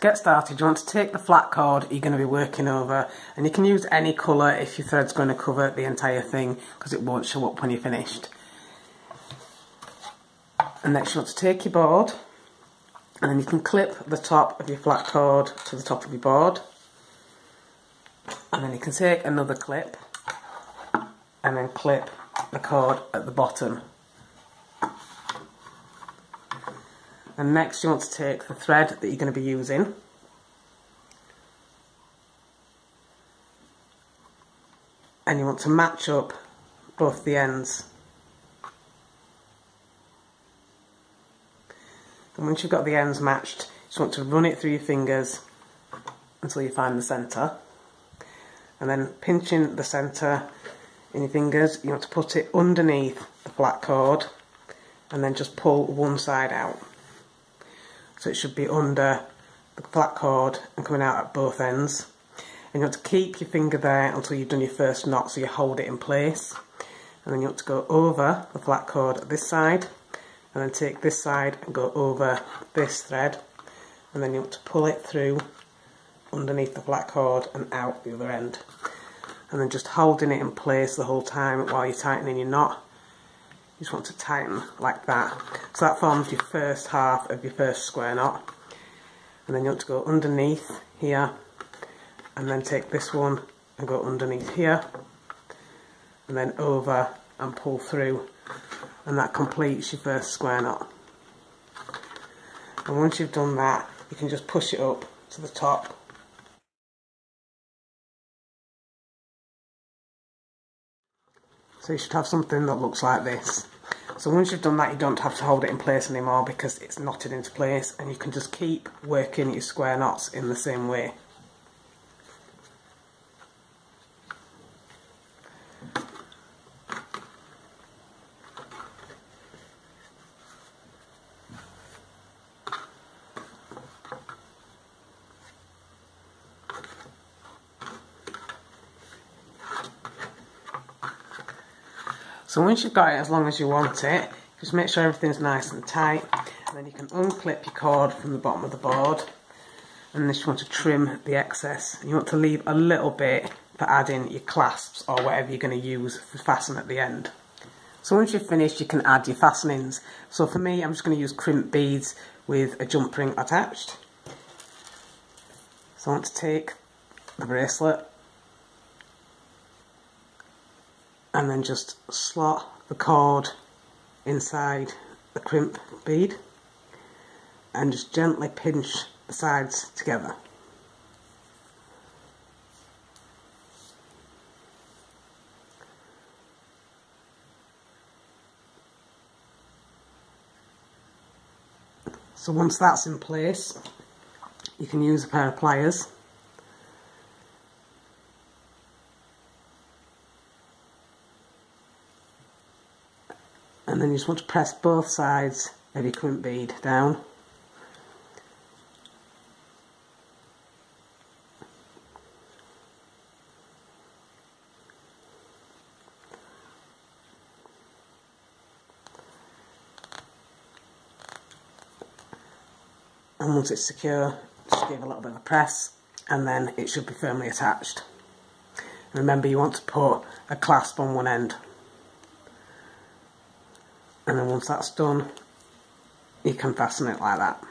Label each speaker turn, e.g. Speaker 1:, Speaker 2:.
Speaker 1: To get started you want to take the flat cord you're going to be working over and you can use any colour if your thread's going to cover the entire thing because it won't show up when you're finished. And next you want to take your board and then you can clip the top of your flat cord to the top of your board and then you can take another clip and then clip the cord at the bottom and next you want to take the thread that you're going to be using. And you want to match up both the ends. And once you've got the ends matched you just want to run it through your fingers until you find the centre. And then pinching the centre in your fingers you want to put it underneath the flat cord and then just pull one side out so it should be under the flat cord and coming out at both ends. And you want to keep your finger there until you've done your first knot so you hold it in place. And then you want to go over the flat cord at this side and then take this side and go over this thread. And then you want to pull it through underneath the flat cord and out the other end. And then just holding it in place the whole time while you're tightening your knot you just want to tighten like that. So that forms your first half of your first square knot. And then you want to go underneath here. And then take this one and go underneath here. And then over and pull through. And that completes your first square knot. And once you've done that you can just push it up to the top. So you should have something that looks like this. So once you've done that, you don't have to hold it in place anymore because it's knotted into place and you can just keep working your square knots in the same way. So once you've got it as long as you want it, just make sure everything's nice and tight and then you can unclip your cord from the bottom of the board and then you want to trim the excess. You want to leave a little bit for adding your clasps or whatever you're going to use for fasten at the end. So once you've finished you can add your fastenings. So for me I'm just going to use crimp beads with a jump ring attached. So I want to take the bracelet and then just slot the cord inside the crimp bead and just gently pinch the sides together. So once that's in place, you can use a pair of pliers and then you just want to press both sides of your crimp bead down. And once it's secure just give a little bit of a press and then it should be firmly attached. Remember you want to put a clasp on one end and then once that's done you can fasten it like that